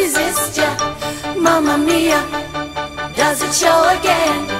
resist ya, Mamma Mia. Does it show again?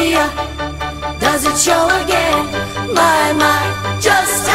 Does it show again? My my, just